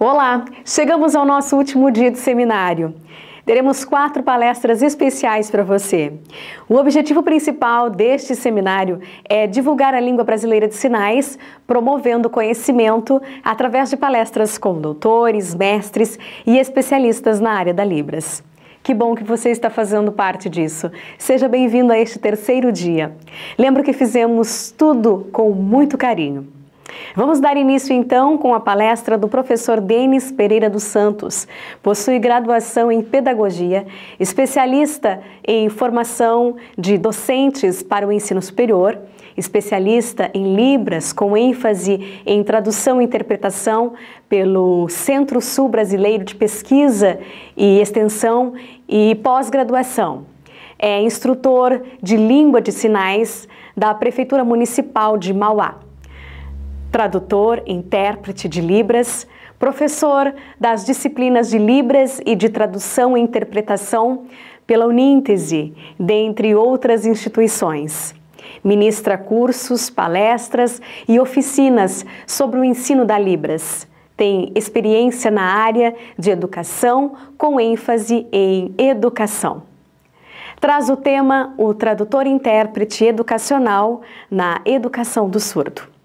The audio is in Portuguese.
Olá, chegamos ao nosso último dia de seminário. Teremos quatro palestras especiais para você. O objetivo principal deste seminário é divulgar a língua brasileira de sinais, promovendo conhecimento através de palestras com doutores, mestres e especialistas na área da Libras. Que bom que você está fazendo parte disso. Seja bem-vindo a este terceiro dia. Lembro que fizemos tudo com muito carinho. Vamos dar início então com a palestra do professor Denis Pereira dos Santos. Possui graduação em pedagogia, especialista em formação de docentes para o ensino superior, especialista em Libras, com ênfase em tradução e interpretação pelo Centro Sul Brasileiro de Pesquisa e Extensão e pós-graduação. É instrutor de língua de sinais da Prefeitura Municipal de Mauá tradutor, intérprete de Libras, professor das disciplinas de Libras e de Tradução e Interpretação pela Uníntese, dentre outras instituições. Ministra cursos, palestras e oficinas sobre o ensino da Libras. Tem experiência na área de educação, com ênfase em educação. Traz o tema o tradutor intérprete educacional na educação do surdo.